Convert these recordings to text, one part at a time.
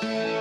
picture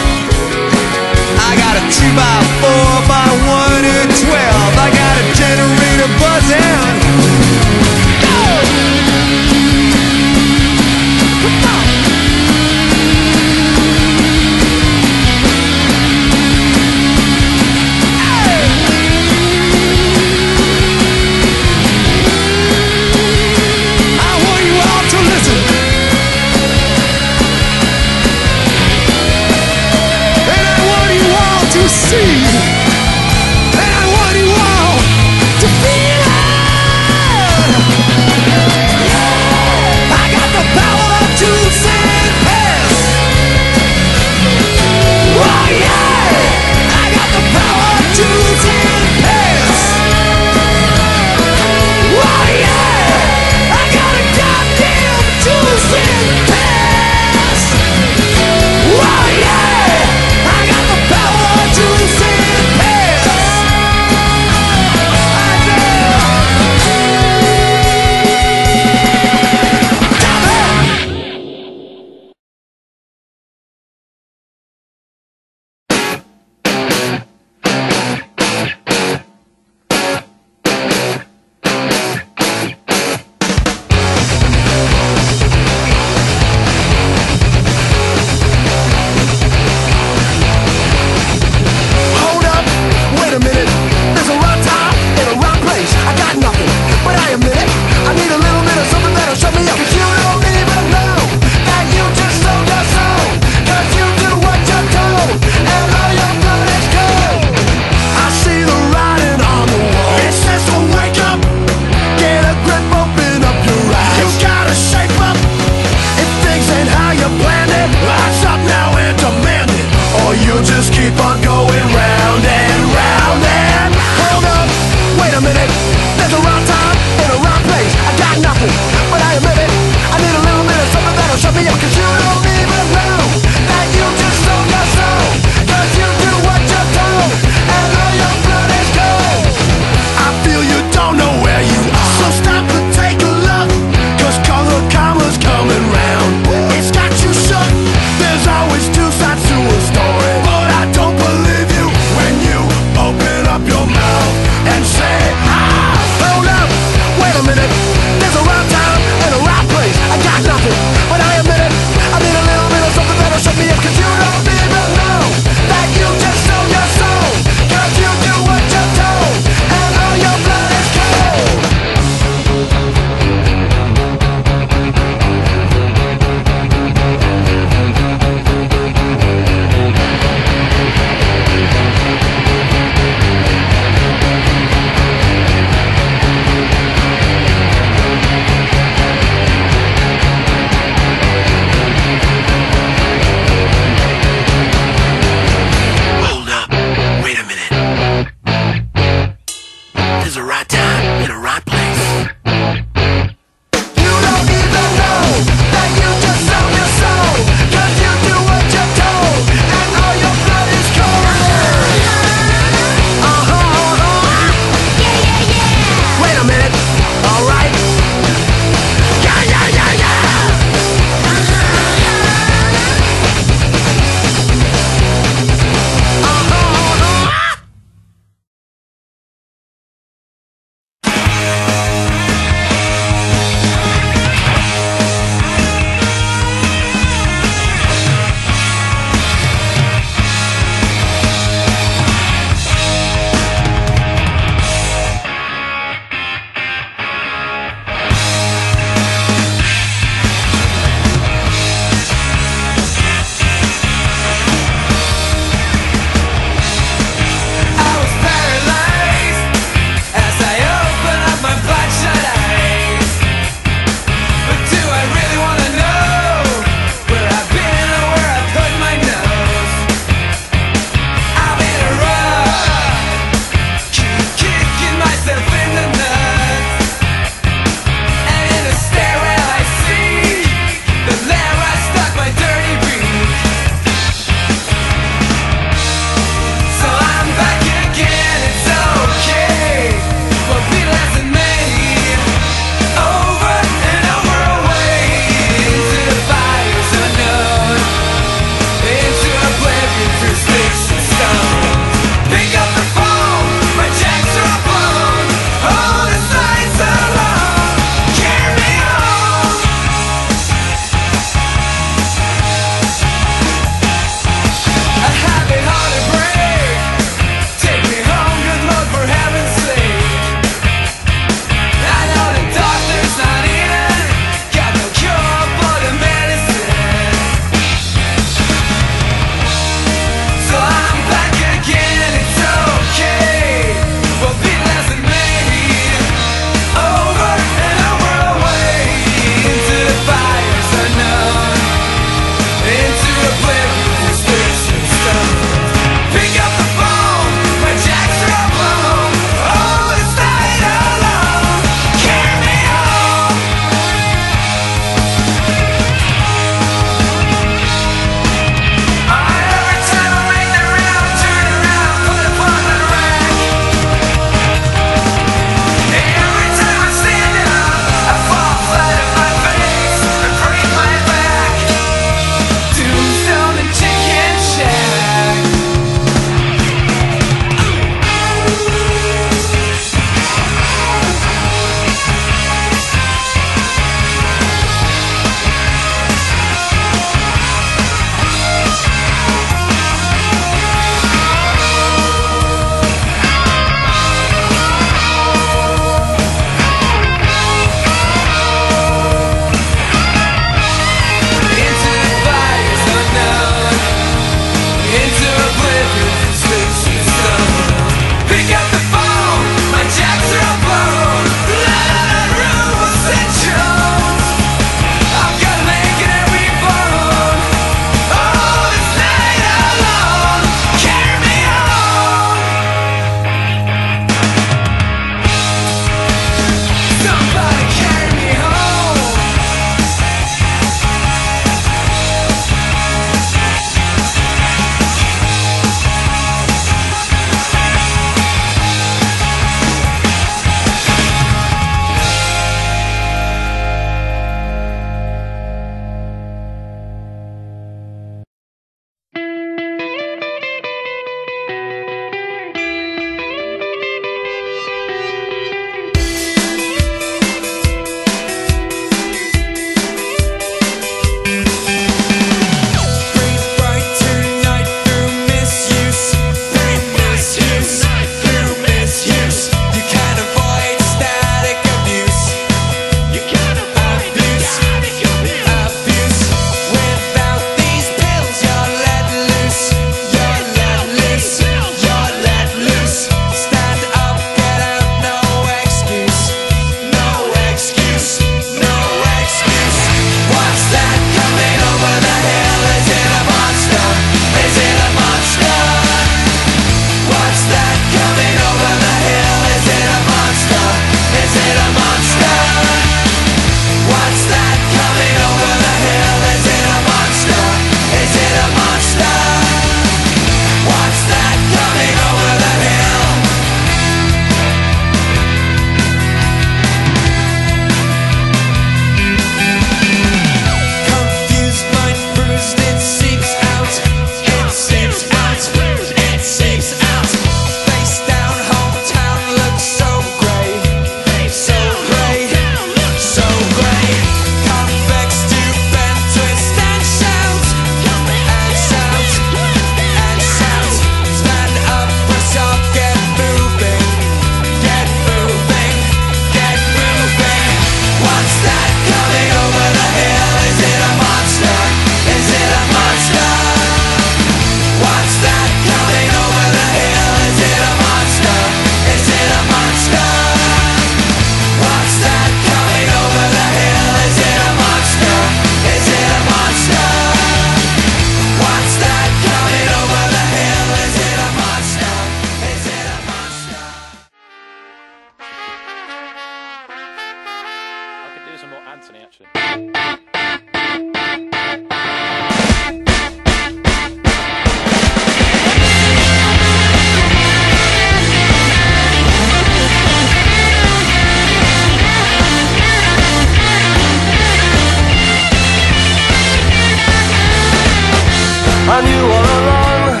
I knew all along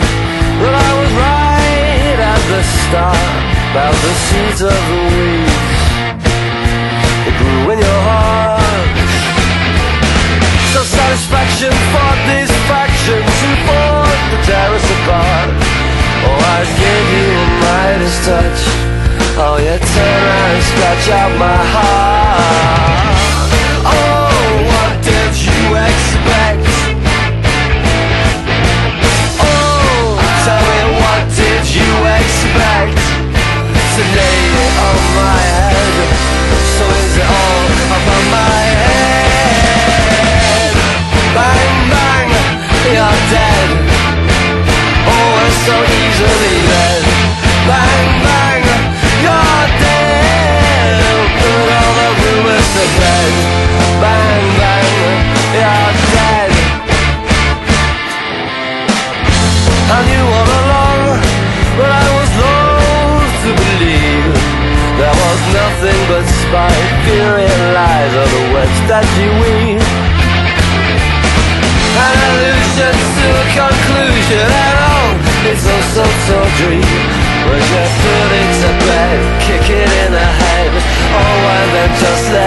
that I was right at the start About the seeds of the weeds It grew in your heart. So satisfaction fought these to And the terrorists apart. Oh, I gave you a lightest touch. Oh, you turn and scratch out my heart. Oh, what did you expect? Expect? To lay it on my head. So is it all above my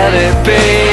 let it be.